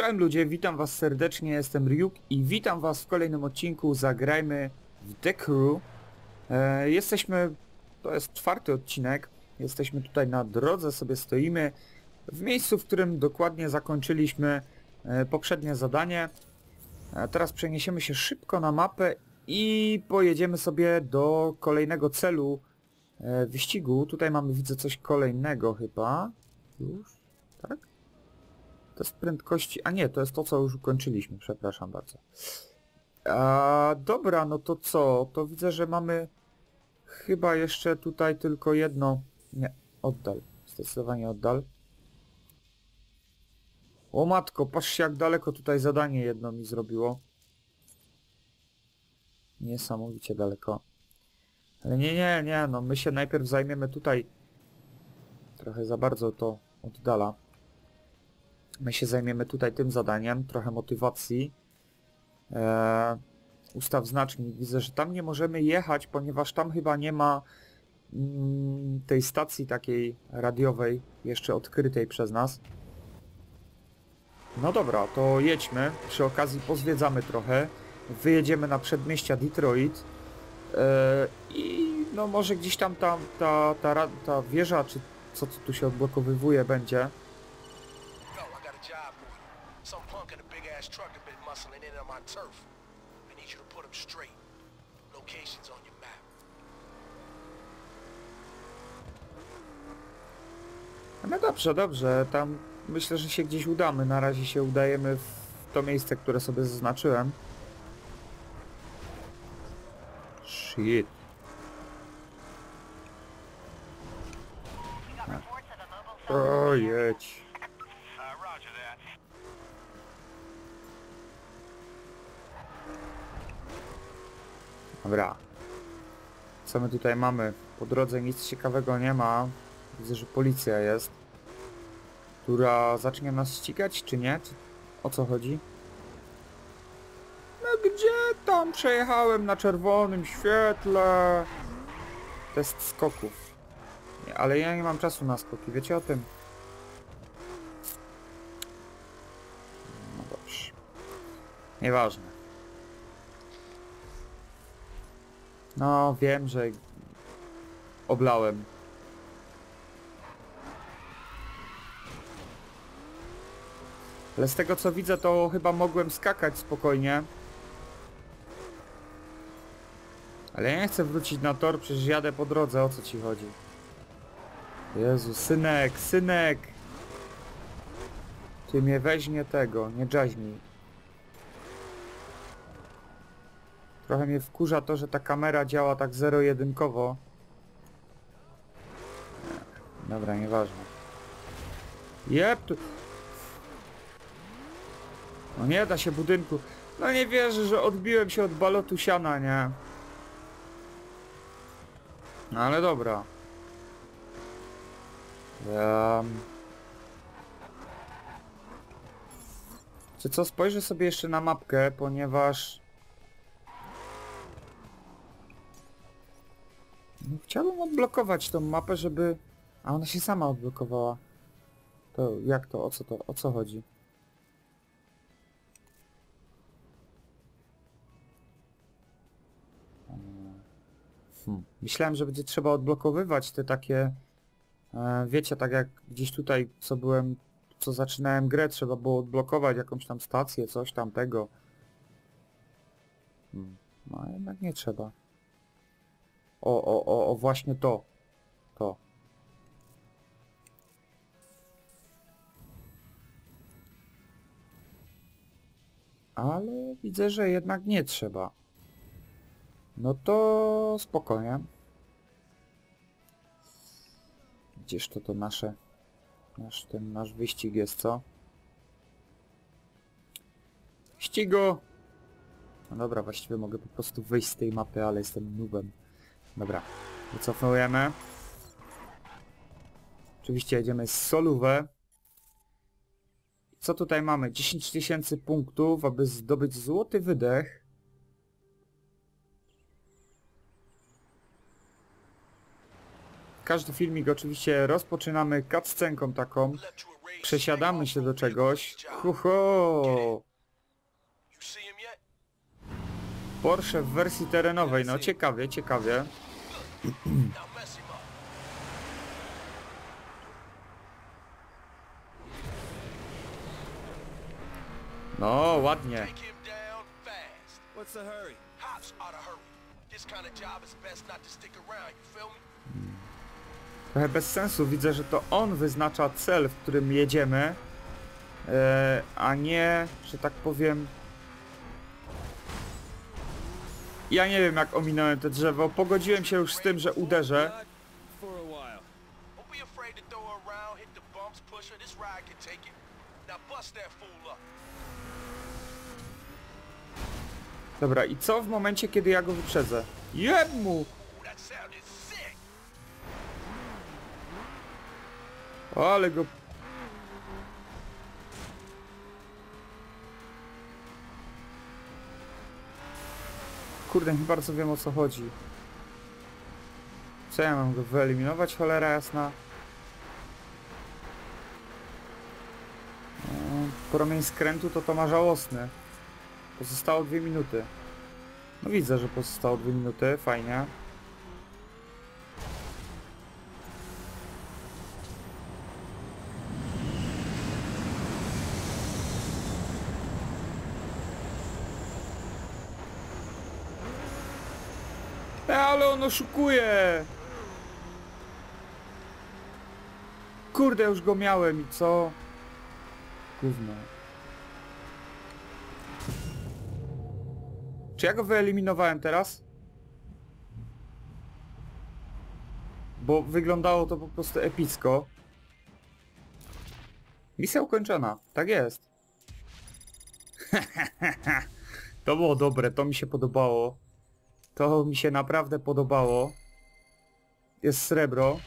Czołem ludzie, witam was serdecznie, jestem Ryuk i witam was w kolejnym odcinku Zagrajmy w The Crew. E, jesteśmy, to jest czwarty odcinek, jesteśmy tutaj na drodze, sobie stoimy w miejscu, w którym dokładnie zakończyliśmy e, poprzednie zadanie. E, teraz przeniesiemy się szybko na mapę i pojedziemy sobie do kolejnego celu e, wyścigu. Tutaj mamy, widzę coś kolejnego chyba. Już? Tak? Test prędkości... A nie, to jest to, co już ukończyliśmy, przepraszam bardzo. A, dobra, no to co? To widzę, że mamy chyba jeszcze tutaj tylko jedno... Nie, oddal. Zdecydowanie oddal. O matko, patrzcie jak daleko tutaj zadanie jedno mi zrobiło. Niesamowicie daleko. Ale nie, nie, nie, no my się najpierw zajmiemy tutaj. Trochę za bardzo to oddala. My się zajmiemy tutaj tym zadaniem, trochę motywacji. Eee, ustaw znacznik. Widzę, że tam nie możemy jechać, ponieważ tam chyba nie ma mm, tej stacji takiej radiowej jeszcze odkrytej przez nas. No dobra, to jedźmy. Przy okazji pozwiedzamy trochę. Wyjedziemy na przedmieścia Detroit. Eee, I no może gdzieś tam ta, ta, ta, ta wieża, czy co tu się odblokowywuje będzie. Yo, I got a job for you. Some punk in a big ass truck have been muscling in on my turf. I need you to put him straight. Locations on your map. No dobrze, dobrze. Tam myślę, że się gdzieś udamy. Na razie się udajemy w to miejsce, które sobie zaznaczyłem. Shit. O, Dobra. Co my tutaj mamy? Po drodze nic ciekawego nie ma. Widzę, że policja jest. Która zacznie nas ścigać, czy nie? O co chodzi? No gdzie tam przejechałem na czerwonym świetle? Test skoków. Nie, ale ja nie mam czasu na skoki, wiecie o tym? No dobrze. Nieważne. No, wiem, że oblałem. Ale z tego co widzę, to chyba mogłem skakać spokojnie. Ale ja nie chcę wrócić na tor, przecież jadę po drodze, o co ci chodzi? Jezu, synek, synek! Ty mnie weźmie tego, nie jaźnij. Trochę mnie wkurza to, że ta kamera działa tak zero-jedynkowo. Dobra, nieważne. Jep, tu... No nie da się budynku. No nie wierzę, że odbiłem się od balotu siana, nie? No ale dobra. Um... Czy co, spojrzę sobie jeszcze na mapkę, ponieważ... Chciałbym odblokować tą mapę, żeby... A ona się sama odblokowała. To jak to? O co to? O co chodzi? Hmm. Myślałem, że będzie trzeba odblokowywać te takie... E, wiecie, tak jak gdzieś tutaj, co byłem... Co zaczynałem grę, trzeba było odblokować jakąś tam stację, coś tamtego. Hmm. No jednak nie trzeba. O, o, o, o, właśnie to. To. Ale widzę, że jednak nie trzeba. No to spokojnie. Gdzież to to nasze... Nasz, ten nasz wyścig jest, co? Ścigo! No dobra, właściwie mogę po prostu wyjść z tej mapy, ale jestem nubem. Dobra, wycofujemy. Oczywiście jedziemy z solówę. Co tutaj mamy? 10 tysięcy punktów, aby zdobyć złoty wydech. każdy filmik oczywiście rozpoczynamy cutscenką taką. Przesiadamy się do czegoś. Ho, ho. You see him yet? Porsche w wersji terenowej, no ciekawie, ciekawie. No, ładnie. Trochę bez sensu, widzę, że to on wyznacza cel, w którym jedziemy, e, a nie, że tak powiem... Ja nie wiem jak ominąłem to drzewo, pogodziłem się już z tym, że uderzę. Dobra, i co w momencie, kiedy ja go wyprzedzę? Jeb mu! Ale go... Kurde, nie bardzo wiem o co chodzi. Co ja mam go wyeliminować, cholera jasna? Promień skrętu to to ma żałosny. Pozostało dwie minuty. No widzę, że pozostało dwie minuty, fajnie. E, ale on oszukuje! Kurde, już go miałem i co? Gówno. Czy ja go wyeliminowałem teraz? Bo wyglądało to po prostu epicko. Misja ukończona. Tak jest. to było dobre, to mi się podobało. To mi się naprawdę podobało. Jest srebro.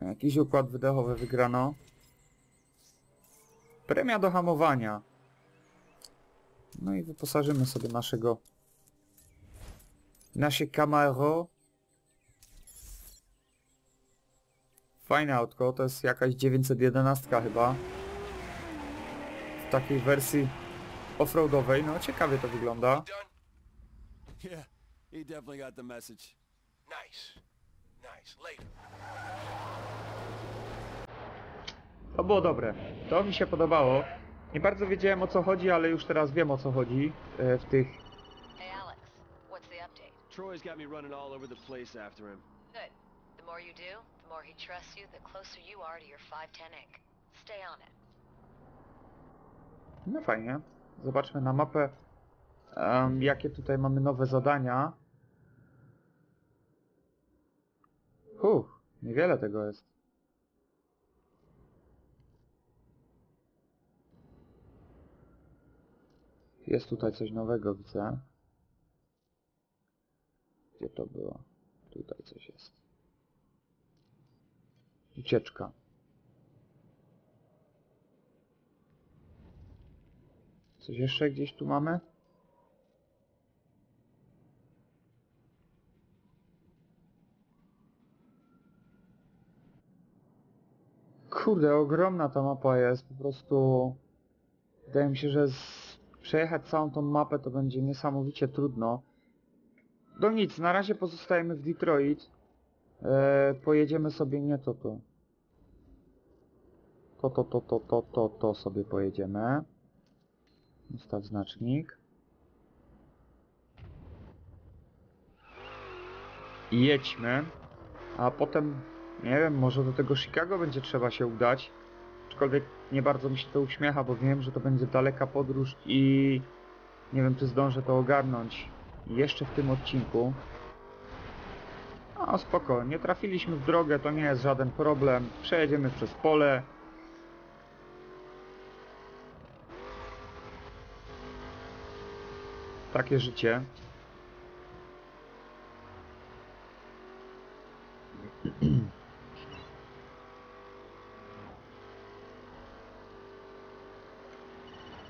Jakiś układ wydechowy wygrano. Premia do hamowania. No i wyposażymy sobie naszego... Nasze Camaro. Fajne autko, to jest jakaś 911 chyba. W takiej wersji offroadowej, no ciekawie to wygląda. Done? Yeah, he definitely got the message. Nice. Nice. Later. To było dobre. To mi się podobało. Nie bardzo wiedziałem o co chodzi, ale już teraz wiem o co chodzi e, w tych... Hey Alex, what's the update? Troy's got me running all over the place after him. Good. The more you do, the more he trusts you, the closer you are to your 510 ink. Stay on it. No fajnie. Zobaczmy na mapę, em, jakie tutaj mamy nowe zadania. Huh, niewiele tego jest. Jest tutaj coś nowego, widzę. Gdzie to było? Tutaj coś jest. Ucieczka. Coś jeszcze gdzieś tu mamy? Kurde, ogromna ta mapa jest, po prostu wydaje mi się, że z... przejechać całą tą mapę to będzie niesamowicie trudno. No nic, na razie pozostajemy w Detroit. E, pojedziemy sobie nie to to. To, to, to, to, to, to, to sobie pojedziemy. Ustaw znacznik. I jedźmy. A potem, nie wiem, może do tego Chicago będzie trzeba się udać. Aczkolwiek nie bardzo mi się to uśmiecha, bo wiem, że to będzie daleka podróż i nie wiem, czy zdążę to ogarnąć jeszcze w tym odcinku. No spoko, nie trafiliśmy w drogę, to nie jest żaden problem. Przejedziemy przez pole. Takie życie.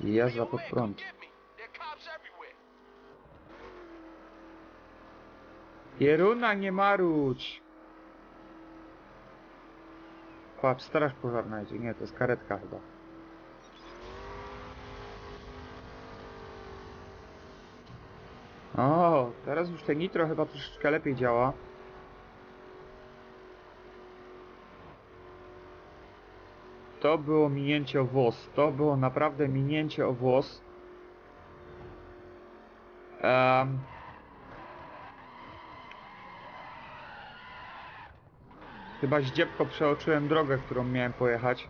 Jazda pod prąd. Jeruna, nie maruć! Patrz, straż pożarna idzie. Nie, to jest karetka chyba. O, teraz już te nitro chyba troszeczkę lepiej działa. To było minięcie o włos. To było naprawdę minięcie o włos. Em, Chyba zdziepko przeoczyłem drogę, którą miałem pojechać.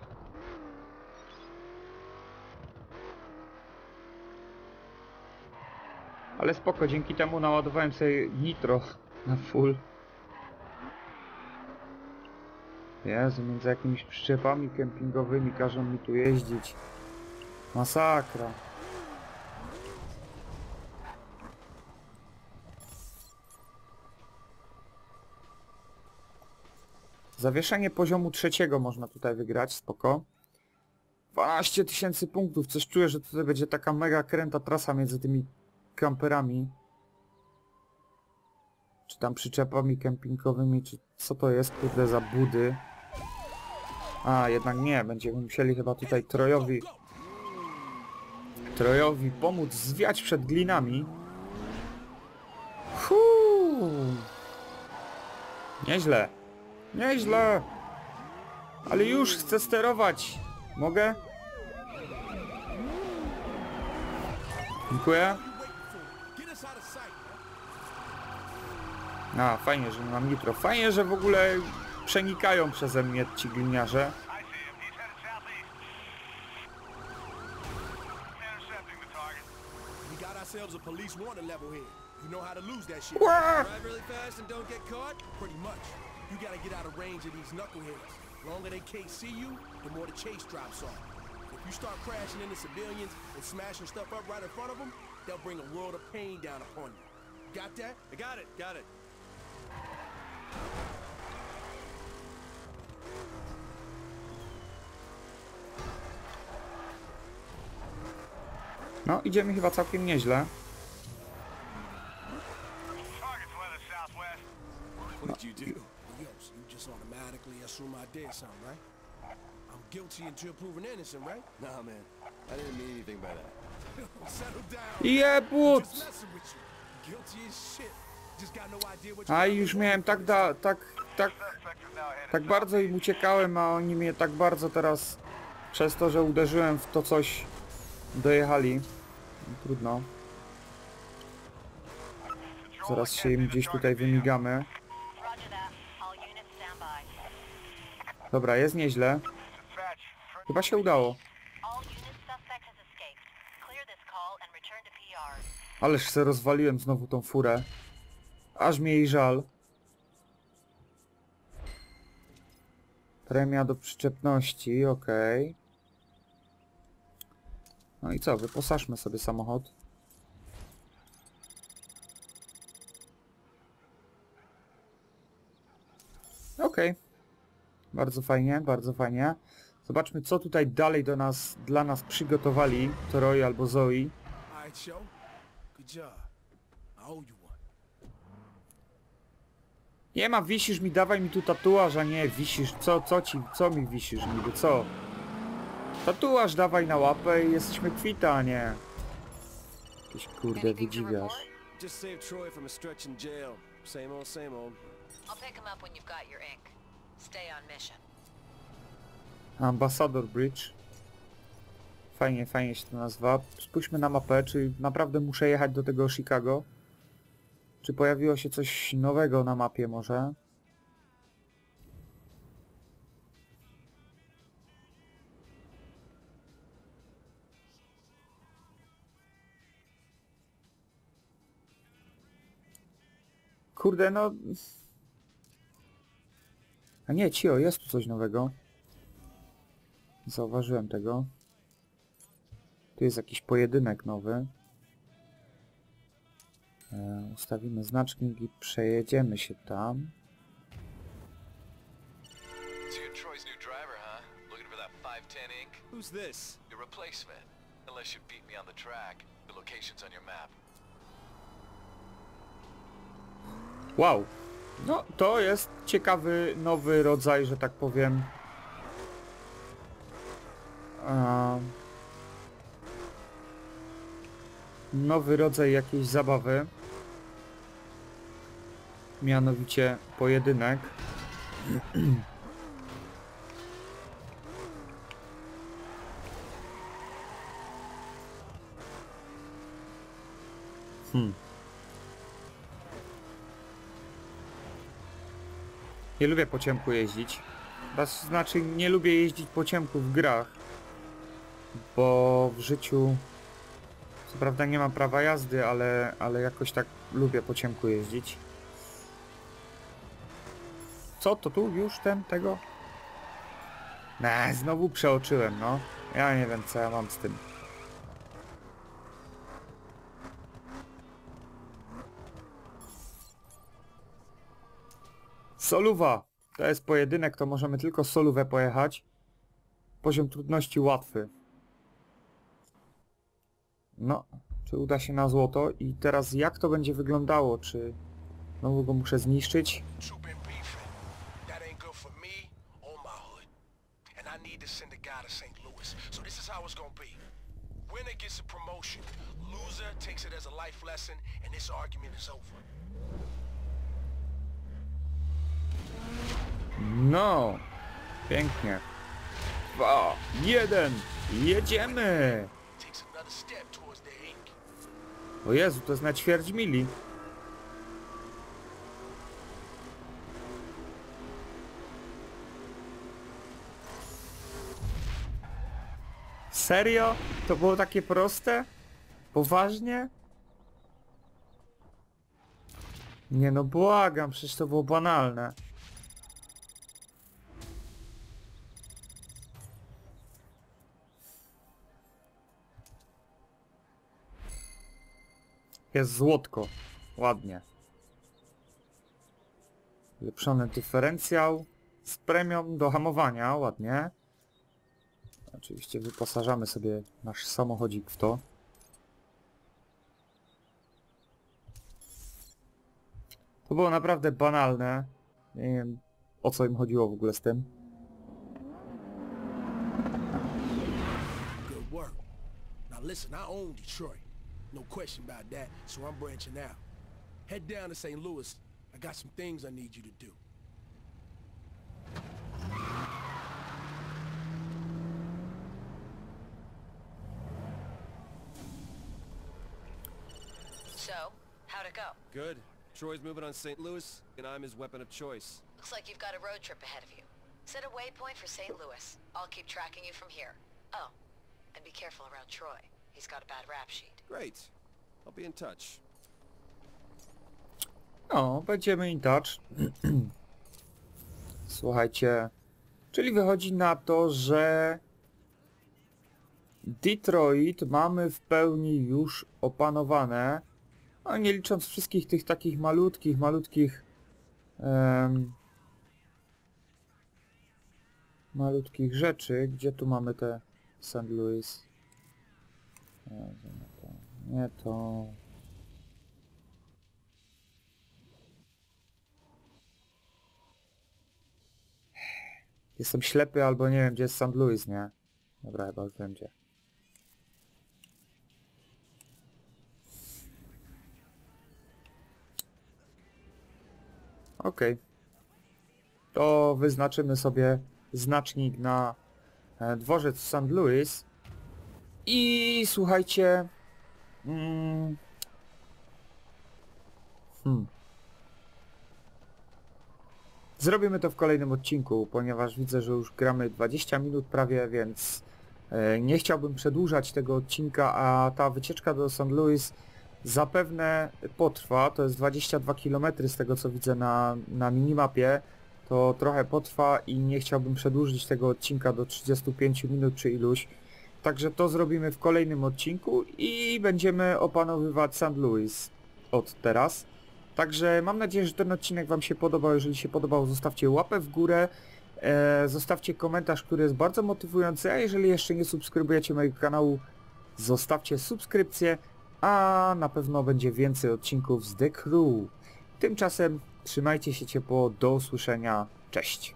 Ale spoko, dzięki temu naładowałem sobie nitro na full. Jezu, między jakimiś przyczepami kempingowymi każą mi tu jeździć. Masakra. Zawieszenie poziomu trzeciego można tutaj wygrać, spoko. 12 tysięcy punktów, coś czuję, że tutaj będzie taka mega kręta trasa między tymi kamperami. Czy tam przyczepami kempingowymi, czy co to jest, kurde, za budy. A, jednak nie, będziemy musieli chyba tutaj Trojowi... Trojowi pomóc zwiać przed glinami. Fuu. Nieźle. Nieźle. Ale już chcę sterować. Mogę? Dziękuję. Get us out of sight, man. A, fajnie, że nie mam nitro. Fajnie, że w ogóle przenikają przeze mnie ci gliniarze. I see him. He's headed southeast. Intercepting the target. We got ourselves a police warning level here. You know how to lose that shit. Ła! Drive really fast and don't get caught? Pretty much. You gotta get out of range of these knuckleheads. Longer they can't see you, the more the chase drops off. If you start crashing into civilians and smashing stuff up right in front of them, they'll bring a world of pain down upon you. Got that? I got it, got it. No, idzie mi chyba całkiem nieźle. What did you do? Yo, so you just automatically assume I did something, right? I'm guilty until proven innocent, right? Nah, man. I didn't mean anything by that. Settle down. Jebut! Just messing with you. Guilty as shit. A już miałem tak da, tak, tak, tak bardzo im uciekałem, a oni mnie tak bardzo teraz przez to, że uderzyłem w to coś dojechali. Trudno. Zaraz się im gdzieś tutaj wymigamy. Dobra, jest nieźle. Chyba się udało. Ależ se rozwaliłem znowu tą furę. Aż mi jej żal. Premia do przyczepności, okej. No i co, wyposażmy sobie samochód. Okej. Bardzo fajnie, bardzo fajnie. Zobaczmy co tutaj dalej do nas, dla nas przygotowali Troy albo Zoe. Good job. I owe you. Nie ma, wisisz mi, dawaj mi tu tatuaż, a nie wisisz, co, co ci, co mi wisisz niby, co? Tatuaż dawaj na łapę i jesteśmy kwita, a nie. Jakiś kurde wydziwiasz. Just saved Troy from a stretch in jail. Same old, same old. I'll pick him up when you've got your ink. Stay on mission. Ambassador Bridge. Fajnie, fajnie się to nazywa. Spójrzmy na mapę, czy naprawdę muszę jechać do tego Chicago? Czy pojawiło się coś nowego na mapie może? Kurde, no... A nie, cio, jest tu coś nowego. Zauważyłem tego. Tu jest jakiś pojedynek nowy. E, ustawimy znacznik i przejedziemy się tam. So you're Troy's new driver, huh? Looking for that 510 ink? Who's this? Your replacement. Unless you beat me on the track. The location's on your map. Wow. No, to jest ciekawy, nowy rodzaj, że tak powiem. A... Nowy rodzaj jakiejś zabawy. Mianowicie pojedynek. Hmm. Nie lubię po ciemku jeździć. To znaczy nie lubię jeździć po ciemku w grach. Bo w życiu co prawda nie mam prawa jazdy, ale, ale jakoś tak lubię po ciemku jeździć. Co to tu już ten tego? Ne, znowu przeoczyłem, no. Ja nie wiem co ja mam z tym. Soluwa! To jest pojedynek, to możemy tylko solówę pojechać. Poziom trudności łatwy. No, czy uda się na złoto? I teraz jak to będzie wyglądało? Czy znowu go muszę zniszczyć? Need to send a guy to St. Louis. So this is how it's gonna be. Winner gets a promotion. Loser takes it as a life lesson, and this argument is over. No! Pięknie. Dwa, jeden! Jedziemy! Takes another step towards. O Jezu, to jest na ćwierć mili. Serio? To było takie proste? Poważnie? Nie no, błagam, przecież to było banalne. Jest złotko. Ładnie. Ulepszony dyferencjał z premią do hamowania. Ładnie. Oczywiście wyposażamy sobie nasz samochodzik w to. To było naprawdę banalne. Nie wiem o co im chodziło w ogóle z tym. Good work. Now listen, I own Detroit. No question about that, so I'm branching out. Head down to St. Louis. I got some things I need you to do. So, how'd it go? Good. Troy's moving on St. Louis, and I'm his weapon of choice. Looks like you've got a road trip ahead of you. Set a waypoint for St. Louis. I'll keep tracking you from here. Oh, and be careful around Troy. He's got a bad rap sheet. Great. I'll be in touch. No, będziemy in touch. Słuchajcie, czyli wychodzi na to, że Detroit mamy w pełni już opanowane, a nie licząc wszystkich tych takich malutkich, malutkich em, malutkich rzeczy. Gdzie tu mamy te St. Louis? Nie to. Jestem ślepy albo nie wiem gdzie jest St. Louis, nie? Dobra, chyba wiem gdzie. Okej. To wyznaczymy sobie znacznik na e, dworzec St. Louis. I słuchajcie... Mm, hmm. Zrobimy to w kolejnym odcinku, ponieważ widzę, że już gramy 20 minut prawie, więc e, nie chciałbym przedłużać tego odcinka, a ta wycieczka do St. Louis zapewne potrwa, to jest 22 km z tego co widzę na, na minimapie, to trochę potrwa i nie chciałbym przedłużyć tego odcinka do 35 minut czy iluś. Także to zrobimy w kolejnym odcinku i będziemy opanowywać St. Louis od teraz. Także mam nadzieję, że ten odcinek Wam się podobał. Jeżeli się podobał, zostawcie łapę w górę. E, zostawcie komentarz, który jest bardzo motywujący, a jeżeli jeszcze nie subskrybujecie mojego kanału, zostawcie subskrypcję, a na pewno będzie więcej odcinków z The Crew. Tymczasem trzymajcie się ciepło, do usłyszenia, cześć!